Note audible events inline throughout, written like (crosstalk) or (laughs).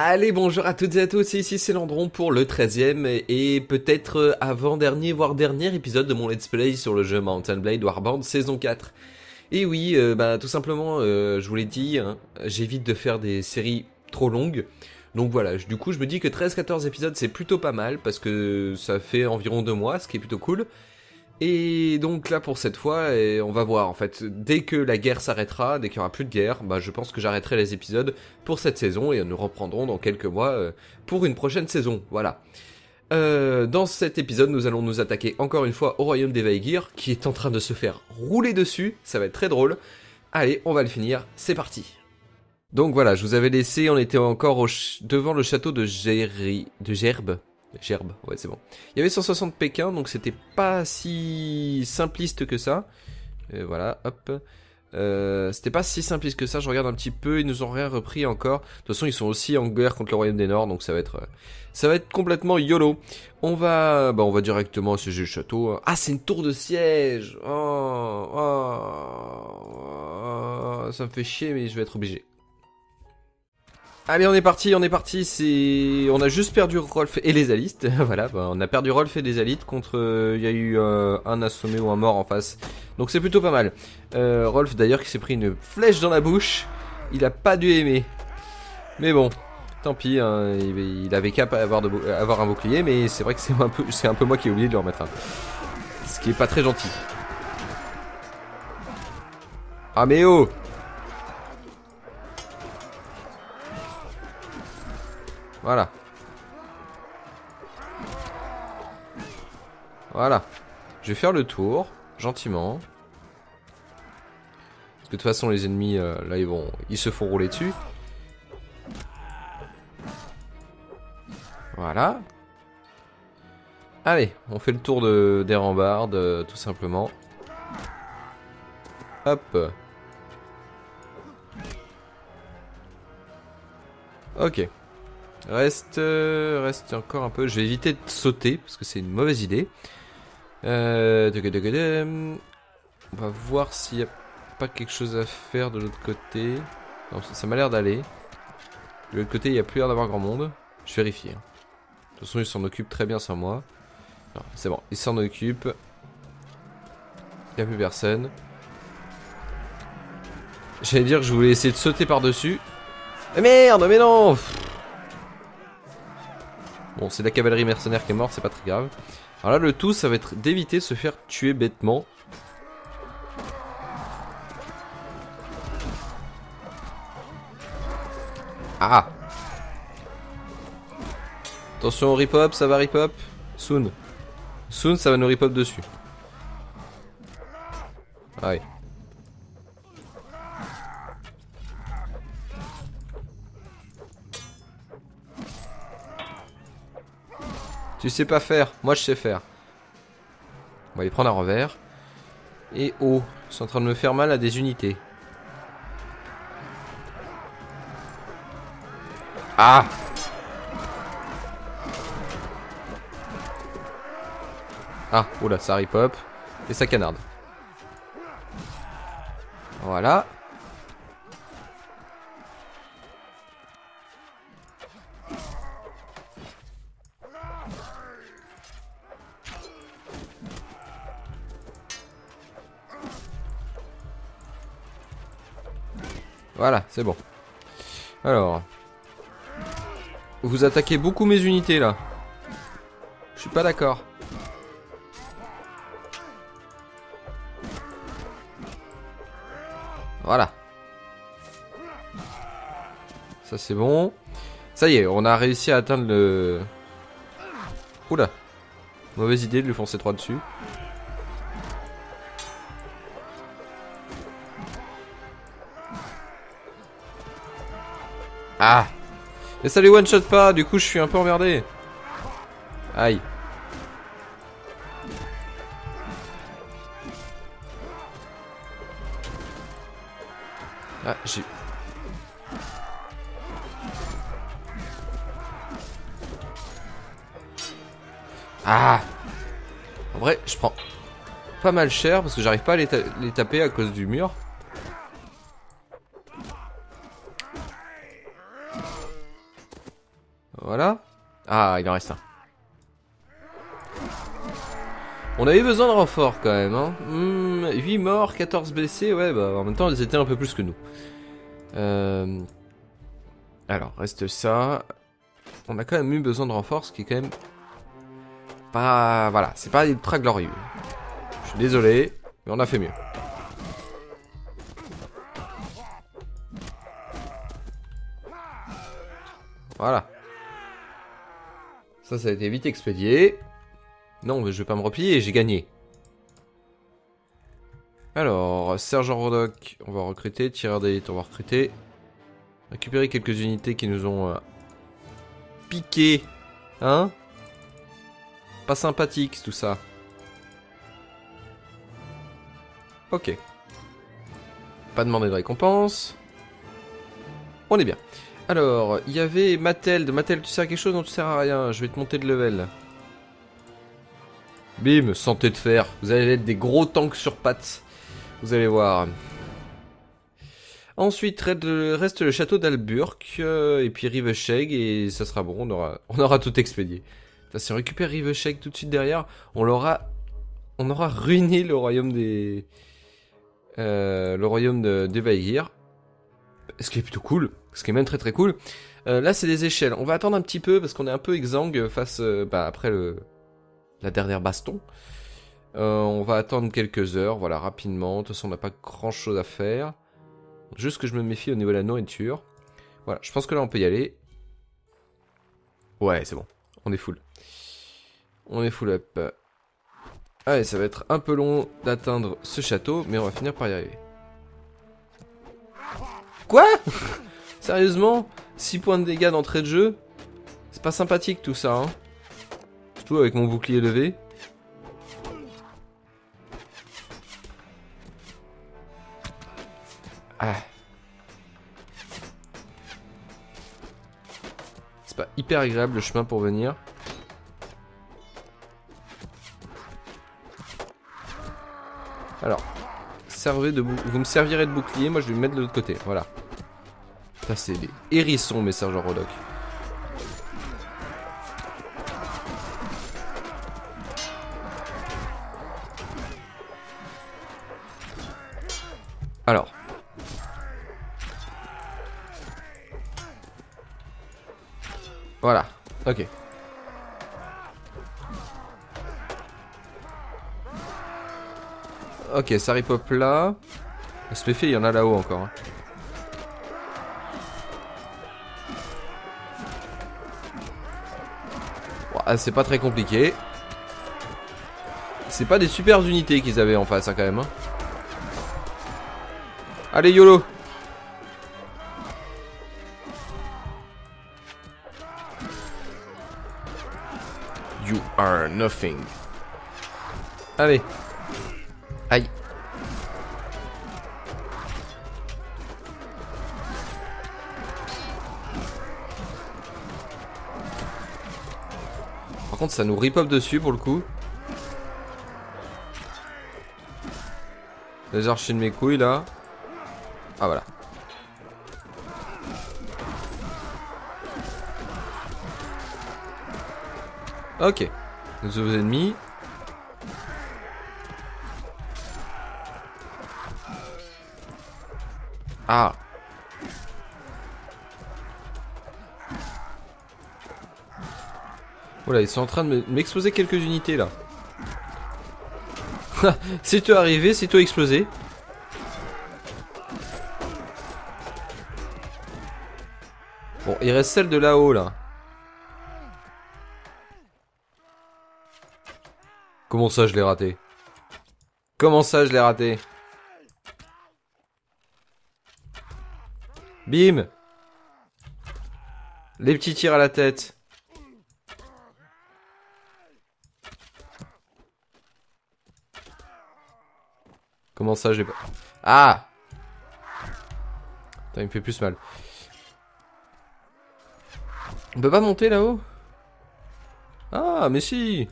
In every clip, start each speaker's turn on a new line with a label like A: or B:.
A: Allez, bonjour à toutes et à tous, ici c'est Landron pour le 13ème et peut-être avant-dernier, voire dernier épisode de mon let's play sur le jeu Mountain Blade Warband saison 4. Et oui, euh, bah tout simplement, euh, je vous l'ai dit, hein, j'évite de faire des séries trop longues. Donc voilà, du coup je me dis que 13-14 épisodes c'est plutôt pas mal parce que ça fait environ deux mois, ce qui est plutôt cool. Et donc là pour cette fois, on va voir en fait, dès que la guerre s'arrêtera, dès qu'il y aura plus de guerre, bah je pense que j'arrêterai les épisodes pour cette saison et nous reprendrons dans quelques mois euh, pour une prochaine saison, voilà. Euh, dans cet épisode, nous allons nous attaquer encore une fois au royaume des Vaigir, qui est en train de se faire rouler dessus, ça va être très drôle. Allez, on va le finir, c'est parti. Donc voilà, je vous avais laissé, on était encore devant le château de, de Gerbe, Gerbe, ouais c'est bon. Il y avait 160 Pékin, donc c'était pas si simpliste que ça. Et voilà, hop. Euh, c'était pas si simpliste que ça, je regarde un petit peu, ils nous ont rien repris encore. De toute façon, ils sont aussi en guerre contre le Royaume des Nord, donc ça va être ça va être complètement YOLO. On va bah on va directement siéger le château. Ah, c'est une tour de siège. Oh, oh, oh, ça me fait chier mais je vais être obligé. Allez, on est parti, on est parti. C'est, on a juste perdu Rolf et les alistes. (laughs) voilà, bah, on a perdu Rolf et les alistes contre. Euh, il y a eu euh, un assommé ou un mort en face. Donc c'est plutôt pas mal. Euh, Rolf d'ailleurs qui s'est pris une flèche dans la bouche. Il a pas dû aimer. Mais bon, tant pis. Hein, il, avait qu'à avoir, avoir un bouclier, mais c'est vrai que c'est un peu, (laughs) moi qui ai oublié de le remettre un. Ce qui est pas très gentil. Ah mais oh Voilà. Voilà. Je vais faire le tour, gentiment. Parce que de toute façon, les ennemis, euh, là, ils vont... Ils se font rouler dessus. Voilà. Allez, on fait le tour de, des rambardes, tout simplement. Hop. Ok. Reste, euh, reste encore un peu. Je vais éviter de sauter parce que c'est une mauvaise idée. Euh, on va voir s'il n'y a pas quelque chose à faire de l'autre côté. Non, ça, m'a l'air d'aller. De l'autre côté, il n'y a plus l'air d'avoir grand monde. Je vérifie. Hein. De toute façon, il s'en occupe très bien sans moi. C'est bon, il s'en occupe. Il n'y a plus personne. J'allais dire que je voulais essayer de sauter par-dessus. Mais merde, mais non Bon, c'est la cavalerie mercenaire qui est morte, c'est pas très grave. Alors là, le tout, ça va être d'éviter se faire tuer bêtement. Ah Attention au rip-hop, ça va rip-hop Soon. Soon, ça va nous rip-hop dessus. Ah oui. Tu sais pas faire, moi je sais faire. On va aller prendre un revers. Et oh, c'est en train de me faire mal à des unités. Ah Ah, oula, ça rip hop. Et ça canarde. Voilà. Voilà, c'est bon. Alors. Vous attaquez beaucoup mes unités là. Je suis pas d'accord. Voilà. Ça c'est bon. Ça y est, on a réussi à atteindre le... Oula. Mauvaise idée de lui foncer trois dessus. Ah Et ça les one shot pas, du coup je suis un peu emmerdé. Aïe. Ah, j'ai... Ah En vrai, je prends pas mal cher parce que j'arrive pas à les, les taper à cause du mur. Voilà. Ah, il en reste un. On avait besoin de renfort quand même. Hein. 8 hmm, morts, 14 blessés. Ouais, bah en même temps, ils étaient un peu plus que nous. Euh... Alors, reste ça. On a quand même eu besoin de renfort, ce qui est quand même pas... Voilà, c'est pas ultra glorieux. Je suis désolé, mais on a fait mieux. Voilà. Ça, ça a été vite expédié. Non, mais je vais pas me replier, j'ai gagné. Alors, Sergent Rodoc, on va recruter. Tireur d'élite, on va recruter. Récupérer quelques unités qui nous ont euh, piqué. Hein? Pas sympathique tout ça. Ok. Pas demander de récompense. On est bien. Alors, il y avait Mattel. Mattel, tu sers à quelque chose Non, tu sers à rien. Je vais te monter de level. Bim, santé de fer. Vous allez être des gros tanks sur pattes. Vous allez voir. Ensuite, reste le château d'Alburk, euh, et puis Rivesheg, et ça sera bon, on aura, tout expédié. si on récupère Rivesheg tout de suite derrière, on l'aura... On aura ruiné le royaume des... Euh, le royaume de, des Ce qui est plutôt cool, ce qui est même très très cool. Euh, là, c'est des échelles. On va attendre un petit peu, parce qu'on est un peu exsangue face... bah, après le la dernière baston. Euh, on va attendre quelques heures, voilà, rapidement. De toute façon, on n'a pas grand chose à faire. Juste que je me méfie au niveau de la nourriture. Voilà, je pense que là, on peut y aller. Ouais, c'est bon. On est full. On est full up. Allez, ça va être un peu long d'atteindre ce château, mais on va finir par y arriver. Quoi (laughs) Sérieusement 6 points de dégâts d'entrée de jeu C'est pas sympathique tout ça, hein avec mon bouclier levé. Ah. C'est pas hyper agréable le chemin pour venir. Alors, servez de vous me servirez de bouclier, moi je vais me mettre de l'autre côté, voilà. Ça c'est des hérissons mes sergents Rodoc. Alors. Voilà. Ok. Ok, ça ripop là. Se fait, il y en a là-haut encore. Hein. Ah, c'est pas très compliqué. C'est pas des super unités qu'ils avaient en face hein, quand même. Hein. Allez, YOLO You are nothing. Allez. Aïe. Par contre, ça nous rip dessus pour le coup. Les archers de mes couilles là. Ah voilà. Ok. Nos ennemis. Ah. Voilà, ils sont en train de m'exploser quelques unités là. (laughs) c'est toi arrivé, c'est toi explosé. Bon, il reste celle de là-haut, là. Comment ça, je l'ai raté? Comment ça, je l'ai raté? Bim Les petits tirs à la tête. Comment ça, j'ai pas... Ah il me fait plus mal. On peut pas monter là-haut? Ah, mais si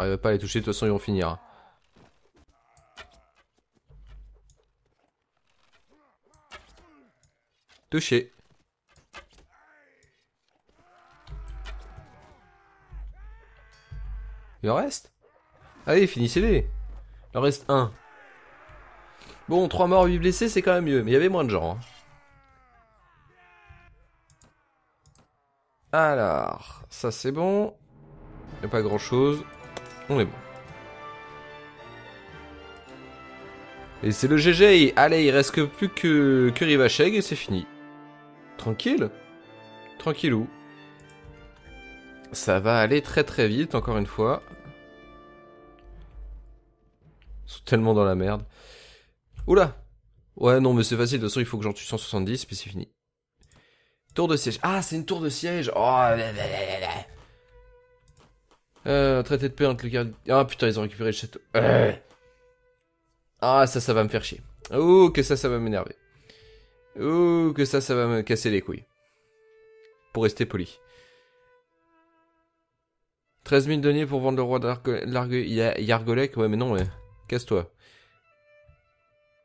A: J'arrive pas à les toucher, de toute façon ils vont finir. Touché. Il en reste ah Allez, finissez-les. Il en reste un. Bon, 3 morts, 8 blessés, c'est quand même mieux, mais il y avait moins de gens. Hein. Alors, ça c'est bon. Il n'y a pas grand chose. On est bon. Et c'est le GG. Allez, il reste plus que, que Rivacheg et c'est fini. Tranquille. Tranquillou. Ça va aller très très vite, encore une fois. Ils sont tellement dans la merde. Oula Ouais, non, mais c'est facile. De toute façon, il faut que j'en tue 170, puis c'est fini. Tour de siège. Ah, c'est une tour de siège. Oh. Euh, traité de paix entre les. Ah putain, ils ont récupéré le château. Euh. Ah, ça, ça va me faire chier. Oh, que ça, ça va m'énerver. Oh, que ça, ça va me casser les couilles. Pour rester poli. 13 000 deniers pour vendre le roi d'Argue... Yargolek Ouais, mais non, ouais. Casse-toi.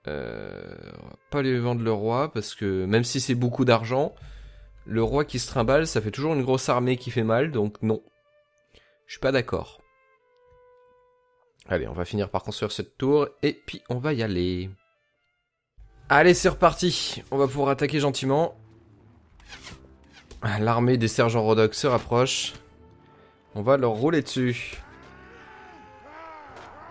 A: Euh, on va pas lui vendre le roi, parce que même si c'est beaucoup d'argent, le roi qui se trimballe, ça fait toujours une grosse armée qui fait mal, donc non. Je suis pas d'accord. Allez, on va finir par construire cette tour, et puis on va y aller. Allez, c'est reparti. On va pouvoir attaquer gentiment. L'armée des sergents Rodox se rapproche. On va leur rouler dessus.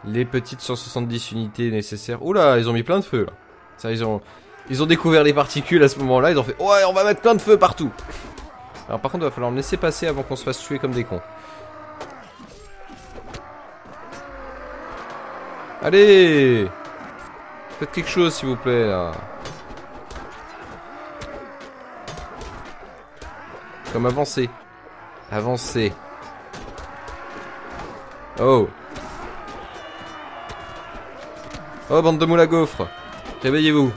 A: Les petites 170 unités nécessaires. Oula, ils ont mis plein de feu là. Ça, ils ont, ils ont découvert les particules à ce moment-là. Ils ont fait ouais, on va mettre plein de feu partout. Alors par contre, il va falloir me laisser passer avant qu'on se fasse tuer comme des cons. Allez Faites quelque chose s'il vous plaît. Comme avancer. Avancer. Oh. Oh, bande de moules à gaufres. Réveillez-vous.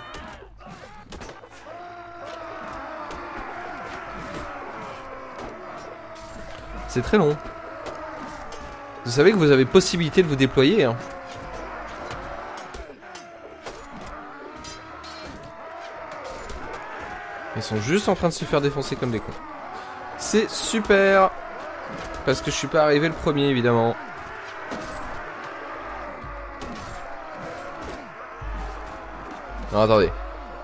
A: C'est très long. Vous savez que vous avez possibilité de vous déployer. Hein. Ils sont juste en train de se faire défoncer comme des cons. C'est super Parce que je suis pas arrivé le premier, évidemment. Non, attendez. (laughs)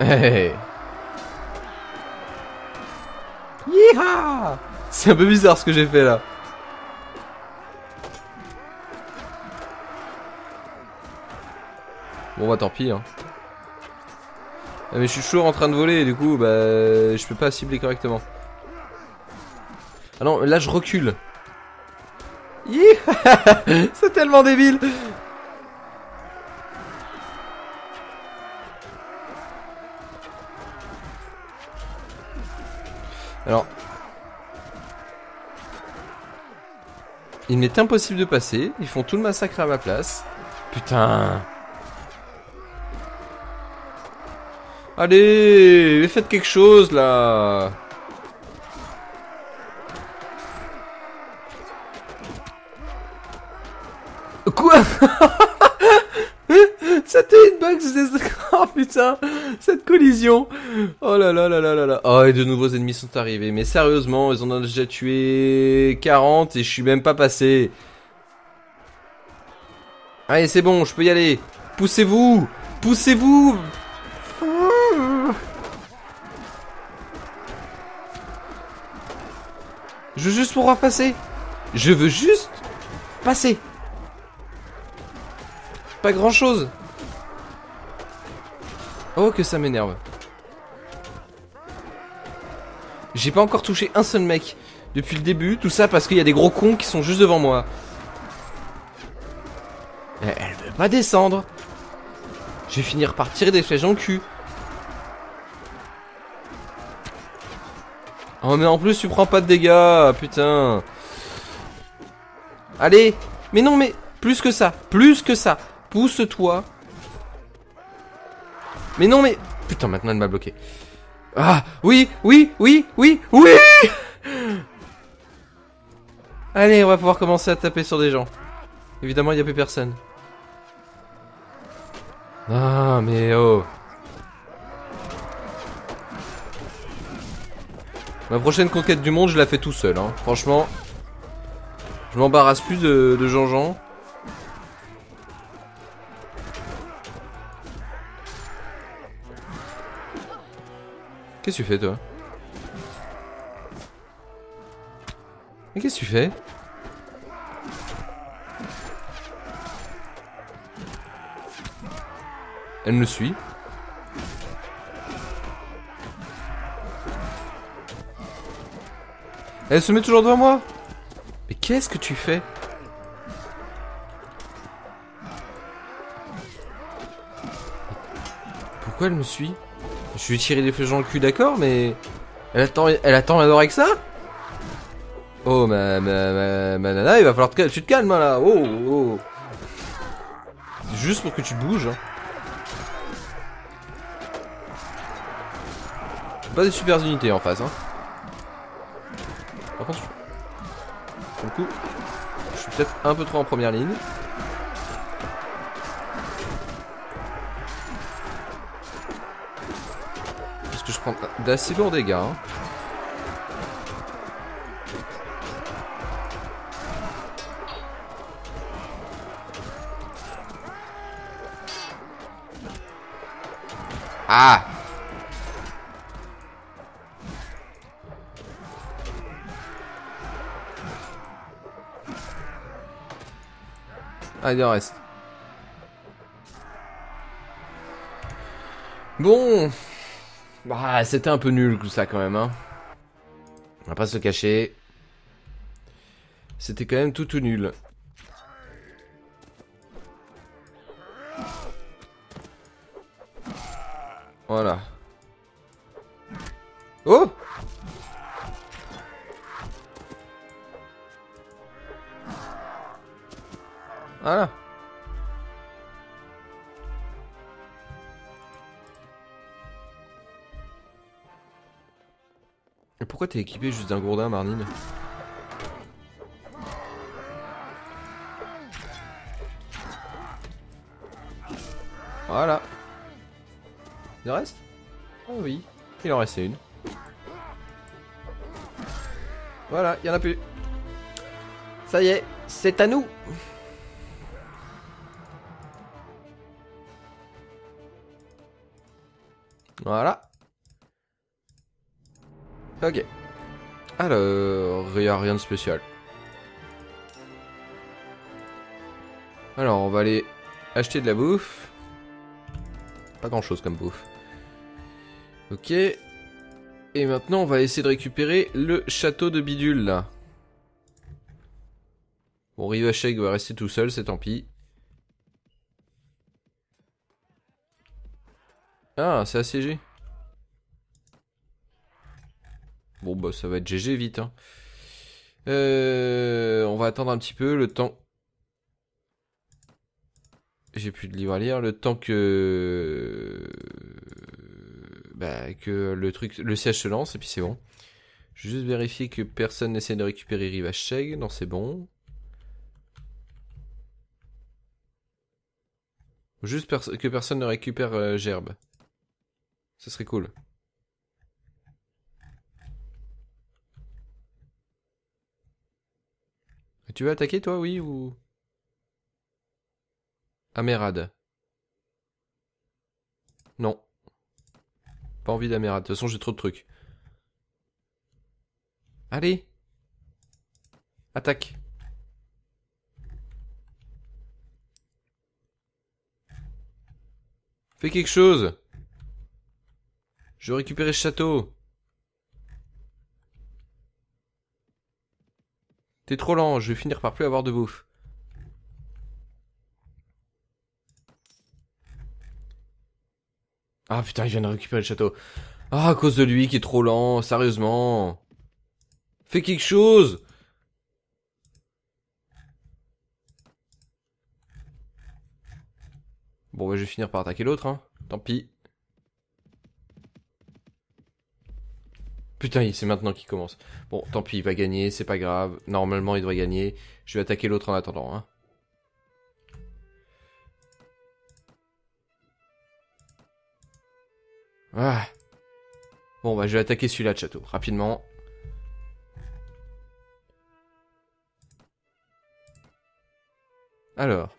A: Yeeha C'est un peu bizarre ce que j'ai fait là. Bon bah tant pis hein. Ah, mais je suis toujours en train de voler du coup bah je peux pas cibler correctement. Ah non, là je recule. (laughs) C'est tellement débile Alors. Il m'est impossible de passer. Ils font tout le massacre à ma place. Putain. Allez, faites quelque chose là. Quoi? (laughs) C'était une bug. (laughs) Oh putain, cette collision. Oh là là là là là là. Oh, et de nouveaux ennemis sont arrivés. Mais sérieusement, ils en ont déjà tué 40 et je suis même pas passé. Allez, c'est bon, je peux y aller. Poussez-vous Poussez-vous Je veux juste pouvoir passer. Je veux juste passer. Pas grand chose. Oh que ça m'énerve. J'ai pas encore touché un seul mec depuis le début. Tout ça parce qu'il y a des gros cons qui sont juste devant moi. Elle, veut pas descendre. Je vais finir par tirer des flèches dans le cul. Oh mais en plus tu prends pas de dégâts, putain. Allez, mais non mais plus que ça, plus que ça. Pousse-toi. Mais non mais putain maintenant elle m'a bloqué. Ah oui, oui, oui, oui, oui. Allez, on va pouvoir commencer à taper sur des gens. Évidemment, il n'y a plus personne. Ah mais oh. Ma prochaine conquête du monde, je la fais tout seul. Hein. Franchement, je m'embarrasse plus de, de Jean-Jean. Qu'est-ce que tu fais, toi? Mais qu'est-ce que tu fais? Elle me suit. Elle se met toujours devant moi. Mais qu'est-ce que tu fais? Pourquoi elle me suit? Je lui ai tiré des flèches dans le cul, d'accord, mais... Elle attend, elle attend avec ça? Oh, ma, ma, ma, nana, il va falloir que tu te calmes, là. Oh, oh. Juste pour que tu bouges, hein. Pas des super unités en face, hein. Pour le coup, je suis peut-être un peu trop en première ligne. Parce que je prends d'assez lourds dégâts. Hein. Ah Il en reste. Bon. Bah, c'était un peu nul tout ça quand même, hein. On va pas se cacher. C'était quand même tout tout nul. Voilà. Oh Voilà. Et pourquoi t'es équipé juste d'un gourdin, Marnine Voilà. Il reste? Ah oui, il en restait une. Voilà, il y en a plus. Ça y est, c'est à nous Voilà. Ok. Alors, rien de spécial. Alors, on va aller acheter de la bouffe. Pas grand chose comme bouffe. Ok. Et maintenant, on va essayer de récupérer le château de Bidule. Bon, Rivachek va rester tout seul, c'est tant pis. Ah, c'est assiégé. Bon, bah, ça va être GG vite. Hein. Euh, on va attendre un petit peu le temps. J'ai plus de livre à lire. Le temps que. Bah, que le truc, le siège se lance et puis c'est bon. Juste vérifier que personne n'essaie de récupérer Rivacheg. Non, c'est bon. Juste que personne ne récupère euh, Gerbe. Ce serait cool. Tu veux attaquer toi, oui ou... Amérade. Non. Pas envie d'Amérade. De toute façon, j'ai trop de trucs. Allez. Attaque. Fais quelque chose. Je veux récupérer ce château. T'es trop lent, je vais finir par plus avoir de bouffe. Ah putain, il vient de récupérer le château. Ah, à cause de lui qui est trop lent, sérieusement. Fais quelque chose Bon, bah, je vais finir par attaquer l'autre, hein. Tant pis. Putain, c'est maintenant qu'il commence. Bon, tant pis, il va gagner, c'est pas grave. Normalement, il doit gagner. Je vais attaquer l'autre en attendant. Hein. Ah. Bon, bah, je vais attaquer celui-là de château, rapidement. Alors.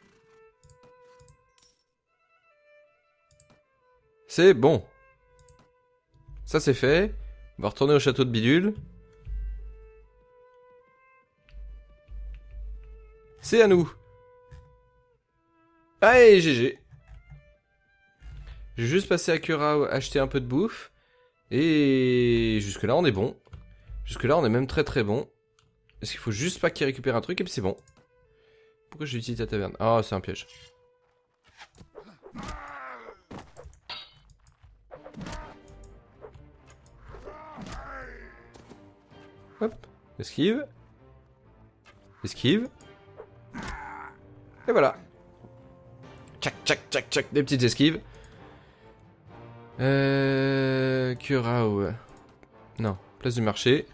A: C'est bon. Ça, c'est fait. On va retourner au château de Bidule. C'est à nous. Allez, GG. J'ai juste passé à Cura acheter un peu de bouffe. Et jusque là on est bon. Jusque là on est même très très bon. Est-ce qu'il faut juste pas qu'il récupère un truc et puis c'est bon? Pourquoi j'ai utilisé la taverne? Ah c'est un piège. Hop, esquive. Esquive. Et voilà. Tchac, tchac, tchac, tchac, des petites esquives. Euh... Curao. Non, place du marché.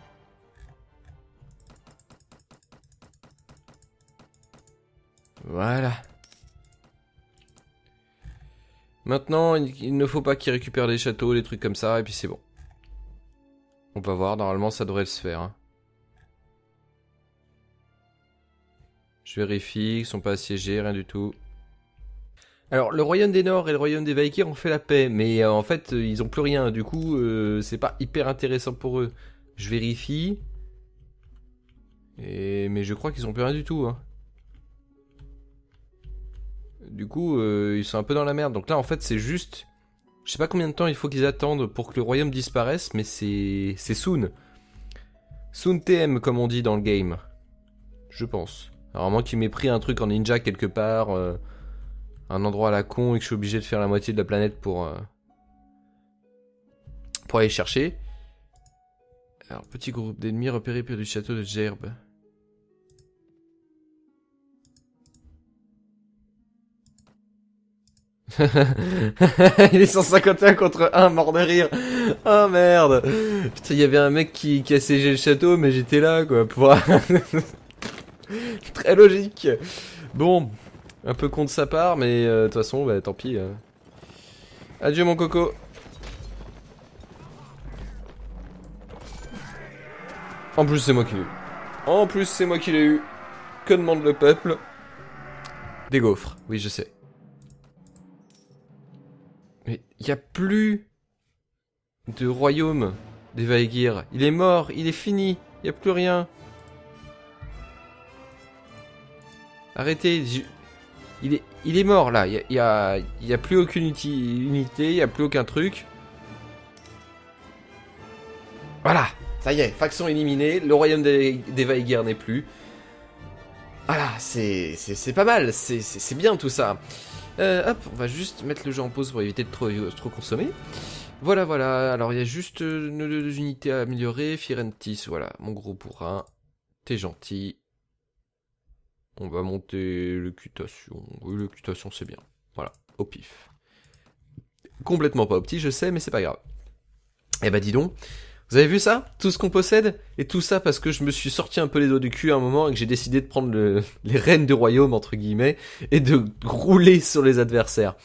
A: Voilà. Maintenant, il ne faut pas qu'il récupère des châteaux, des trucs comme ça, et puis c'est bon. On va voir, normalement ça devrait se faire. Hein. Je vérifie, ils sont pas assiégés, rien du tout. Alors, le royaume des Nord et le royaume des Valkyries ont fait la paix, mais euh, en fait, euh, ils ont plus rien. Du coup, euh, c'est pas hyper intéressant pour eux. Je vérifie. Et... Mais je crois qu'ils ont plus rien du tout. Hein. Du coup, ils sont un peu dans la merde. Donc là, en fait, c'est juste je sais pas combien de temps il faut qu'ils attendent pour que le royaume disparaisse, mais c'est. C'est soon. Soon TM, comme on dit dans le game. Je pense. Alors, à moins qu'il m'ait pris un truc en ninja quelque part, euh, un endroit à la con, et que je suis obligé de faire la moitié de la planète pour. Euh, pour aller chercher. Alors, petit groupe d'ennemis repéré près du château de Gerbe. (laughs) il est 151 contre 1, mort de rire. Oh merde. Putain, il y avait un mec qui, qui a siégé le château, mais j'étais là, quoi. Pour... (laughs) Très logique. Bon, un peu con de sa part, mais euh, de toute façon, bah, tant pis. Hein. Adieu, mon coco. En plus, c'est moi qui l'ai eu. En plus, c'est moi qui l'ai eu. Que demande le peuple? Des gaufres, oui, je sais. Mais il n'y a plus de royaume des Vaegir. Il est mort, il est fini, il n'y a plus rien. Arrêtez, il, est, il est mort là, il n'y a, plus aucune unité, il n'y a plus aucun truc. Voilà, ça y est, faction éliminée, le royaume des, des n'est plus. Voilà, c'est pas mal, c'est bien tout ça. Euh, hop, on va juste mettre le jeu en pause pour éviter de trop, trop consommer. Voilà, voilà. Alors, il y a juste euh, nos deux unités à améliorer. Firentis, voilà. Mon gros bourrin. T'es gentil. On va monter l'occupation. Oui, l'occupation, c'est bien. Voilà, au pif. Complètement pas opti, je sais, mais c'est pas grave. Eh bah, dis donc. Vous avez vu ça? Tout ce qu'on possède? Et tout ça parce que je me suis sorti un peu les doigts du cul à un moment et que j'ai décidé de prendre (laughs) les rênes du royaume, entre guillemets, et de rouler sur les adversaires.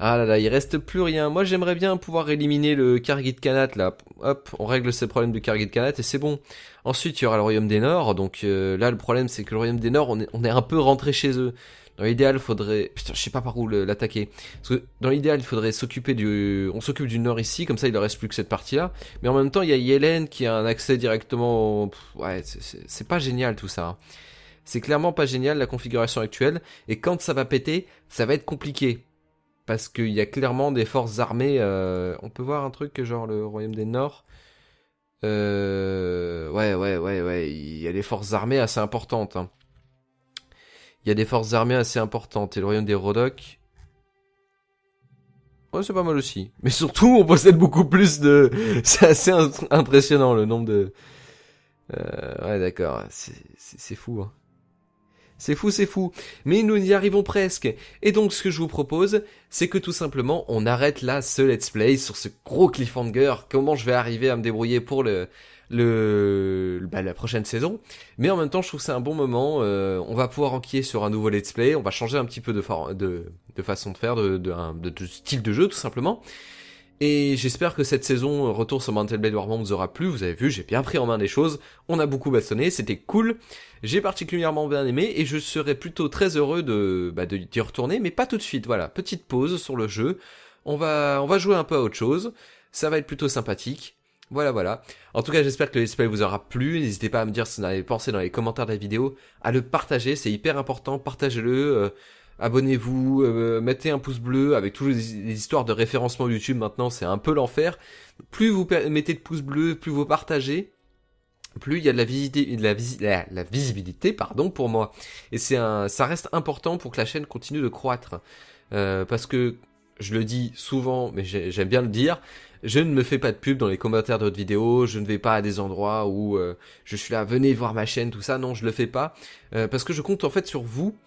A: Ah là là, il reste plus rien. Moi j'aimerais bien pouvoir éliminer le Kargit Khanat là. Hop, on règle ces problèmes de Kargit Khanat et c'est bon. Ensuite il y aura le royaume des Nord. Donc euh, là le problème c'est que le royaume des Nord on est un peu rentré chez eux. Dans l'idéal, faudrait... Putain, je sais pas par où l'attaquer. Parce que dans l'idéal, il faudrait s'occuper du... On s'occupe du nord ici, comme ça il ne reste plus que cette partie-là. Mais en même temps, il y a Yellen qui a un accès directement... Ouais, c'est pas génial tout ça. Hein. C'est clairement pas génial la configuration actuelle. Et quand ça va péter, ça va être compliqué. Parce qu'il y a clairement des forces armées... Euh... On peut voir un truc genre le Royaume des Nord euh... Ouais, ouais, ouais, ouais. Il y a des forces armées assez importantes. Hein. Il y a des forces armées assez importantes. Et le royaume des Rodok. Ouais, c'est pas mal aussi. Mais surtout, on possède beaucoup plus de... (laughs) C'est assez impressionnant le nombre de... Euh, ouais, d'accord. C'est fou. Hein. C'est fou, c'est fou. Mais nous y arrivons presque. Et donc, ce que je vous propose, c'est que tout simplement, on arrête là ce let's play sur ce gros cliffhanger. Comment je vais arriver à me débrouiller pour le, le bah, la prochaine saison. Mais en même temps, je trouve que c'est un bon moment. Euh, on va pouvoir enquiller sur un nouveau let's play. On va changer un petit peu de, de, façon de faire, de, de, de, style de jeu tout simplement. Et j'espère que cette saison Retour sur Mountain Blade vous aura plu. Vous avez vu, j'ai bien pris en main des choses. On a beaucoup bastonné, c'était cool. J'ai particulièrement bien aimé et je serais plutôt très heureux de bah, d'y retourner, mais pas tout de suite. Voilà, petite pause sur le jeu. On va on va jouer un peu à autre chose. Ça va être plutôt sympathique. Voilà, voilà. En tout cas, j'espère que le vous aura plu. N'hésitez pas à me dire si vous en avez pensé dans les commentaires de la vidéo, à le partager, c'est hyper important. Partagez-le. Euh, abonnez-vous, euh, mettez un pouce bleu avec toutes les, histoires de référencement YouTube maintenant, c'est un peu l'enfer. Plus vous mettez de pouces bleus, plus vous partagez, plus il y a de la, visibilité, de la, visibilité pardon, pour moi. Et c'est un, ça reste important pour que la chaîne continue de croître. Euh, parce que, je le dis souvent, mais j'aime bien le dire, je ne me fais pas de pub dans les commentaires de votre vidéo, je ne vais pas à des endroits où euh, je suis là, venez voir ma chaîne, tout ça, non, je le fais pas. parce que je compte en fait sur vous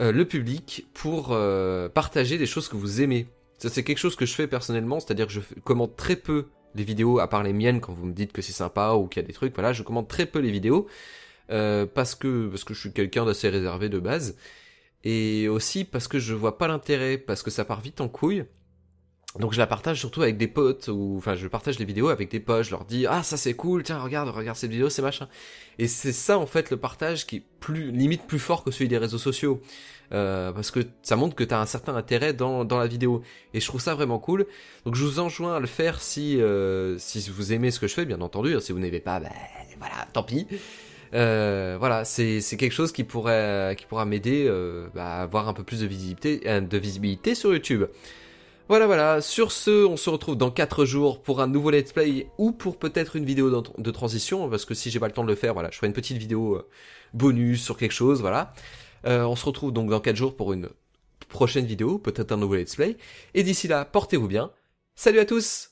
A: euh, le public pour euh, partager des choses que vous aimez. Ça c'est quelque chose que je fais personnellement, c'est-à-dire que je commente très peu les vidéos, à part les miennes quand vous me dites que c'est sympa ou qu'il y a des trucs, voilà, je commente très peu les vidéos euh, parce que parce que je suis quelqu'un d'assez réservé de base et aussi parce que je vois pas l'intérêt parce que ça part vite en couille donc je la partage surtout avec des potes ou enfin je partage les vidéos avec des potes, je leur dis ah ça c'est cool, tiens regarde regarde cette vidéo c'est machin. Et c'est ça en fait le partage qui est plus limite plus fort que celui des réseaux sociaux euh, parce que ça montre que tu as un certain intérêt dans dans la vidéo et je trouve ça vraiment cool. Donc je vous enjoins à le faire si euh, si vous aimez ce que je fais bien entendu. Si vous n'aimez pas ben voilà tant pis. Euh, voilà, c'est c'est quelque chose qui pourrait qui pourra m'aider euh, bah, à avoir un peu plus de visibilité euh, de visibilité sur YouTube. Voilà, voilà. Sur ce, on se retrouve dans 4 jours pour un nouveau let's play ou pour peut-être une vidéo de transition, parce que si j'ai pas le temps de le faire, voilà, je ferai une petite vidéo euh, bonus sur quelque chose, voilà. Euh, on se retrouve donc dans 4 jours pour une prochaine vidéo, peut-être un nouveau let's play. Et d'ici là, portez-vous bien. Salut à tous